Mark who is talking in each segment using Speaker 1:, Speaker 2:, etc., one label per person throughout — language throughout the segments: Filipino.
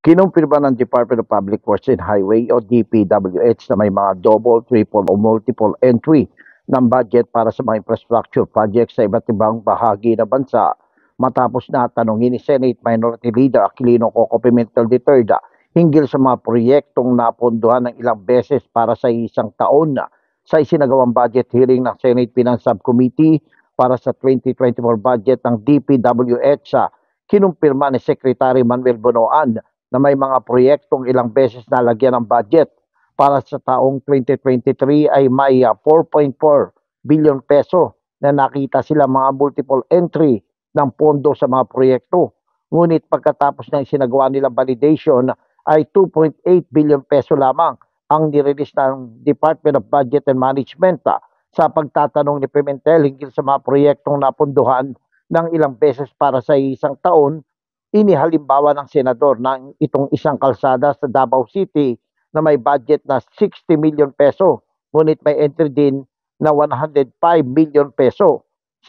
Speaker 1: Kinumpirma ng Department of Public Works and Highway o DPWH na may mga double, triple o multiple entry ng budget para sa mga infrastructure projects sa iba't ibang bahagi ng bansa. Matapos na tanongin ni Senate Minority Leader Aquilino Coco Pimentel III hinggil sa mga proyektong napondohan ng ilang beses para sa isang taon na sa isinagawang budget hearing ng Senate Finance Subcommittee para sa 2024 budget ng DPWH sa kinumpirma ni Secretary Manuel Bonoan na may mga proyektong ilang beses nalagyan ng budget para sa taong 2023 ay may ah, 4.4 billion peso na nakita sila mga multiple entry ng pondo sa mga proyekto. Ngunit pagkatapos ng isinagawa nilang validation ay 2.8 billion peso lamang ang nirelease ng Department of Budget and Management ah, sa pagtatanong ni Pimentel hinggil sa mga proyektong napunduhan ng ilang beses para sa isang taon inihalimbawa ng senador ng itong isang kalsada sa Davao City na may budget na 60 million peso ngunit may entry din na 105 million peso.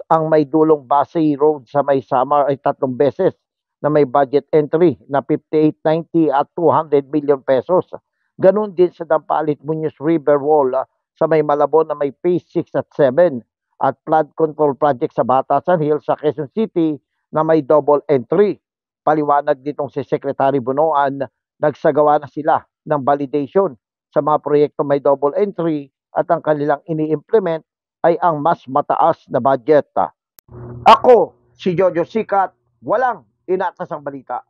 Speaker 1: Ang may dulong Basay Road sa may Samar ay tatlong beses na may budget entry na 5890 at 200 million pesos. Ganon din sa Dampalit Muñoz River Wall ah, sa may Malabon na may phase 6 at 7 at flood control project sa Batasan Hills sa Quezon City na may double entry paliwanag nitong si Secretary Bunoan, nagsagawa na sila ng validation sa mga proyekto may double entry at ang kanilang ini-implement ay ang mas mataas na budget. Ako, si Jojo Sikat, walang inatasang balita.